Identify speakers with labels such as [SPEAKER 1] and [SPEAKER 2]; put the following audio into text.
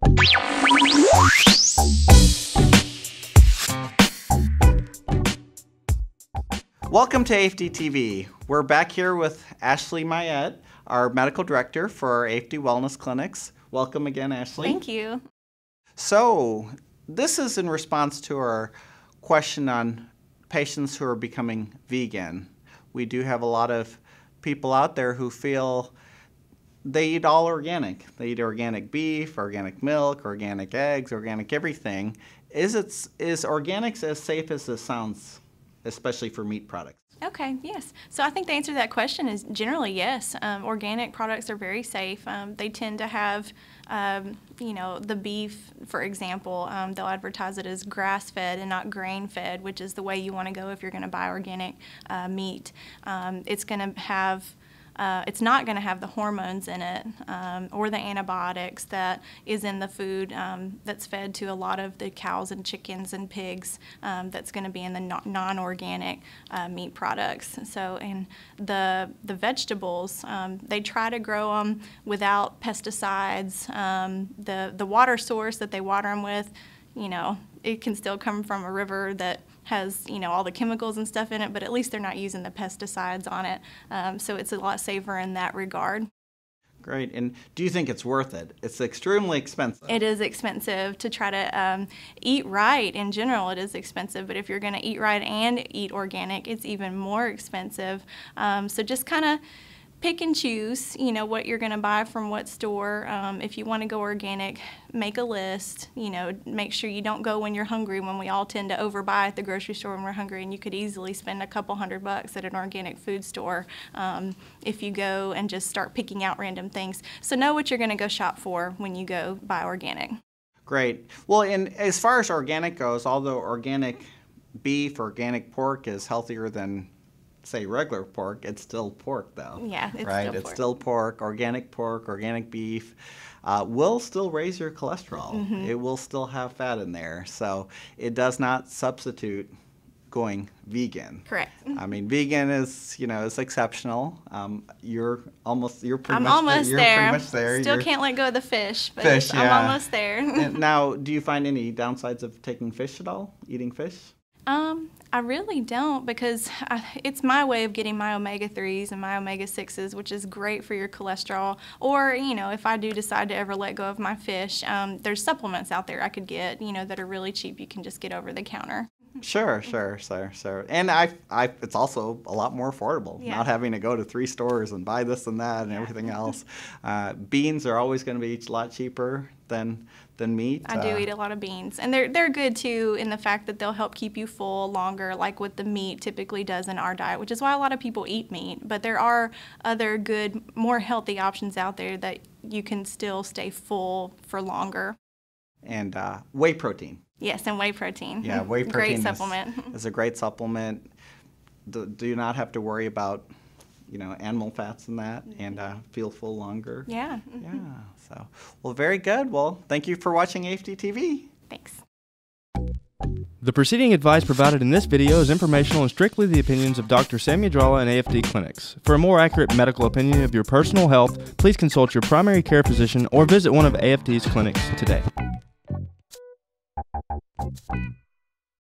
[SPEAKER 1] Welcome to AFD TV. We're back here with Ashley Myatt, our medical director for our AFD Wellness Clinics. Welcome again, Ashley.
[SPEAKER 2] Thank you.
[SPEAKER 1] So, this is in response to our question on patients who are becoming vegan. We do have a lot of people out there who feel they eat all organic. They eat organic beef, organic milk, organic eggs, organic everything. Is it is organics as safe as it sounds, especially for meat products?
[SPEAKER 2] Okay, yes. So I think the answer to that question is generally yes. Um, organic products are very safe. Um, they tend to have, um, you know, the beef, for example, um, they'll advertise it as grass fed and not grain fed, which is the way you want to go if you're going to buy organic uh, meat. Um, it's going to have uh, it's not going to have the hormones in it um, or the antibiotics that is in the food um, that's fed to a lot of the cows and chickens and pigs um, that's going to be in the non-organic uh, meat products. So, and the the vegetables, um, they try to grow them without pesticides. Um, the the water source that they water them with, you know, it can still come from a river that has you know all the chemicals and stuff in it, but at least they're not using the pesticides on it. Um, so it's a lot safer in that regard.
[SPEAKER 1] Great. And do you think it's worth it? It's extremely expensive.
[SPEAKER 2] It is expensive to try to um, eat right. In general, it is expensive. But if you're going to eat right and eat organic, it's even more expensive. Um, so just kind of pick and choose, you know, what you're going to buy from what store. Um, if you want to go organic, make a list. You know, make sure you don't go when you're hungry. When we all tend to overbuy at the grocery store when we're hungry, and you could easily spend a couple hundred bucks at an organic food store um, if you go and just start picking out random things. So know what you're going to go shop for when you go buy organic.
[SPEAKER 1] Great. Well, and as far as organic goes, although organic beef, organic pork is healthier than say regular pork, it's still pork though.
[SPEAKER 2] Yeah, it's
[SPEAKER 1] right.
[SPEAKER 2] Still
[SPEAKER 1] it's
[SPEAKER 2] pork.
[SPEAKER 1] still pork. Organic pork, organic beef uh, will still raise your cholesterol.
[SPEAKER 2] Mm-hmm.
[SPEAKER 1] It will still have fat in there, so it does not substitute going vegan.
[SPEAKER 2] Correct.
[SPEAKER 1] I mean, vegan is you know is exceptional. Um, you're almost you're pretty
[SPEAKER 2] I'm
[SPEAKER 1] much
[SPEAKER 2] almost
[SPEAKER 1] you're
[SPEAKER 2] there.
[SPEAKER 1] pretty much there.
[SPEAKER 2] Still
[SPEAKER 1] You're-
[SPEAKER 2] can't let go of the fish, but
[SPEAKER 1] Fish,
[SPEAKER 2] I'm
[SPEAKER 1] yeah.
[SPEAKER 2] almost there.
[SPEAKER 1] Now, do you find any downsides of taking fish at all? Eating fish?
[SPEAKER 2] Um, I really don't because I, it's my way of getting my omega 3s and my omega 6s, which is great for your cholesterol. Or, you know, if I do decide to ever let go of my fish, um, there's supplements out there I could get, you know, that are really cheap. You can just get over the counter.
[SPEAKER 1] Sure, sure, sure, sure. And I, I, it's also a lot more affordable.
[SPEAKER 2] Yeah.
[SPEAKER 1] Not having to go to three stores and buy this and that and everything else. Uh, beans are always going to be a lot cheaper than than meat.
[SPEAKER 2] I do
[SPEAKER 1] Uh,
[SPEAKER 2] eat a lot of beans, and they're they're good too in the fact that they'll help keep you full longer, like what the meat typically does in our diet, which is why a lot of people eat meat. But there are other good, more healthy options out there that you can still stay full for longer.
[SPEAKER 1] And uh, whey protein.
[SPEAKER 2] Yes, and whey protein.
[SPEAKER 1] Yeah, whey protein is a
[SPEAKER 2] Great
[SPEAKER 1] is-
[SPEAKER 2] supplement.
[SPEAKER 1] is a great supplement. Do, do not have to worry about, you know, animal fats in that, and uh, feel full longer.
[SPEAKER 2] yeah.
[SPEAKER 1] Yeah. So, well, very good. Well, thank you for watching AFD TV.
[SPEAKER 2] Thanks.
[SPEAKER 3] The preceding advice provided in this video is informational and strictly the opinions of Dr. Sammy Drala and AFD Clinics. For a more accurate medical opinion of your personal health, please consult your primary care physician or visit one of AFD's clinics today. Thank you.